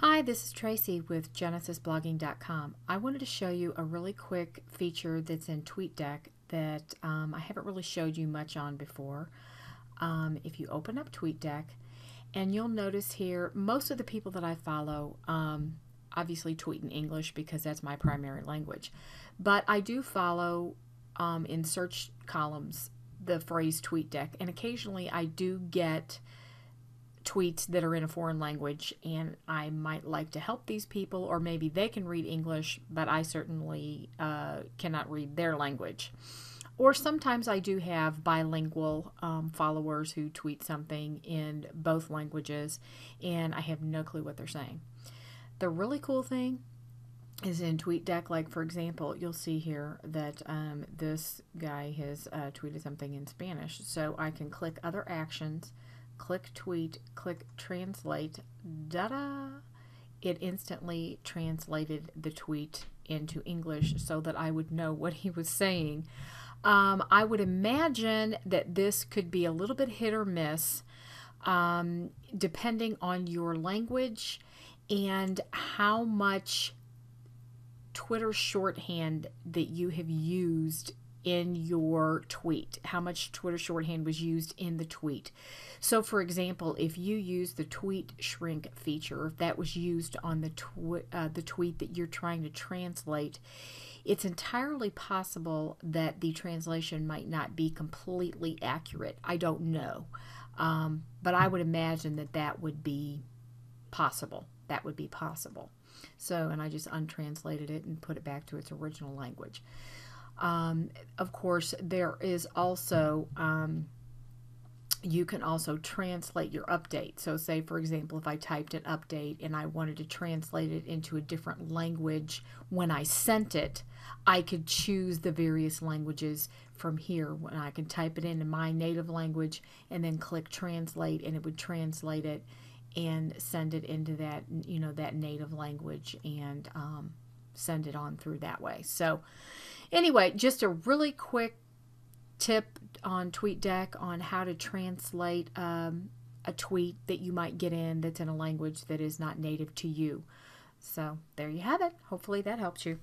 Hi, this is Traci with GenesisBlogging.com. I wanted to show you a really quick feature that's in TweetDeck that um, I haven't really showed you much on before. Um, if you open up TweetDeck, and you'll notice here, most of the people that I follow um, obviously tweet in English because that's my primary language. But I do follow um, in search columns the phrase TweetDeck, and occasionally I do get tweets that are in a foreign language and I might like to help these people or maybe they can read English but I certainly uh, cannot read their language. Or sometimes I do have bilingual um, followers who tweet something in both languages and I have no clue what they're saying. The really cool thing is in TweetDeck, like for example, you'll see here that um, this guy has uh, tweeted something in Spanish. So I can click other actions click tweet, click translate, da-da, it instantly translated the tweet into English so that I would know what he was saying. Um, I would imagine that this could be a little bit hit or miss um, depending on your language and how much Twitter shorthand that you have used in your tweet, how much Twitter shorthand was used in the tweet. So, for example, if you use the tweet shrink feature, if that was used on the, tw- uh, the tweet that you're trying to translate, it's entirely possible that the translation might not be completely accurate. I don't know. Um, but I would imagine that that would be possible. That would be possible. So, and I just untranslated it and put it back to its original language. Um, of course, there is also, um, you can also translate your update. So, say, for example, if I typed an update and I wanted to translate it into a different language when I sent it, I could choose the various languages from here when I can type it in my native language and then click translate and it would translate it and send it into that you know that native language and um, send it on through that way. So, anyway, just a really quick tip on TweetDeck on how to translate um, a tweet that you might get in that's in a language that is not native to you. So, there you have it. Hopefully, that helps you.